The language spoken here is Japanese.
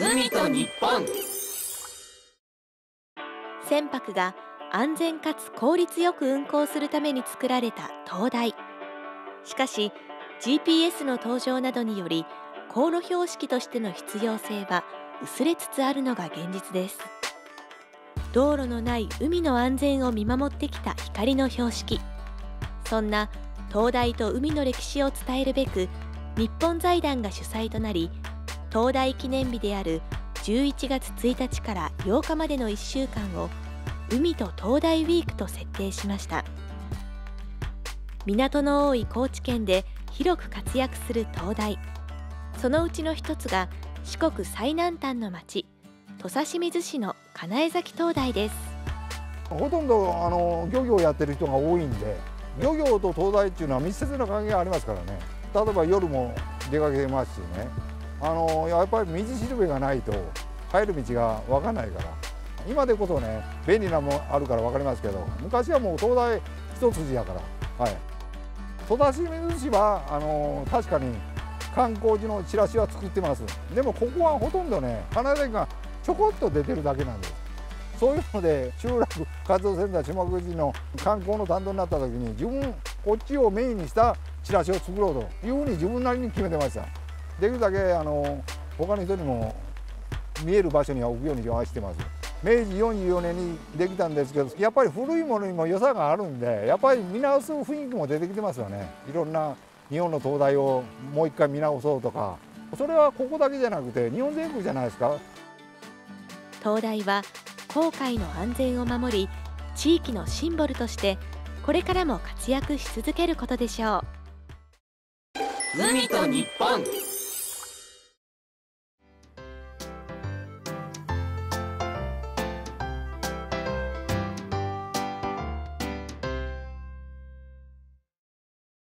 海と日本。船舶が安全かつ効率よく運航するために作られた灯台。しかし GPS の登場などにより航路標識としての必要性は薄れつつあるのが現実です。道路のない海の安全を見守ってきた光の標識。そんな灯台と海の歴史を伝えるべく日本財団が主催となり灯台記念日である11月1日から8日までの1週間を海と灯台ウィークと設定しました。港の多い高知県で広く活躍する灯台そのうちの一つが四国最南端の町土佐清水市の金江崎灯台です。ほとんどあの漁業やってる人が多いんで漁業と灯台っていうのは密接な関係がありますからね。例えば夜も出かけますしね。あのやっぱり水しるべがないと入る道が分かんないから。今でこそね便利なもあるから分かりますけど昔はもう灯台一筋やから。はい。戸田市水市はあの確かに観光地のチラシは作ってます。でもここはほとんどね花田がちょこっと出てるだけなんです。そういうので集落活動センター島口の観光の担当になった時に自分こっちをメインにしたチラシを作ろうというふうに自分なりに決めてました。できるだけあの他の人にも見える場所に置くようにはしてます。明治44年にできたんですけどやっぱり古いものにも良さがあるんでやっぱり見直す雰囲気も出てきてますよね。いろんな日本の灯台をもう一回見直そうとか。それはここだけじゃなくて日本全国じゃないですか。灯台は航海の安全を守り地域のシンボルとしてこれからも活躍し続けることでしょう。海と日本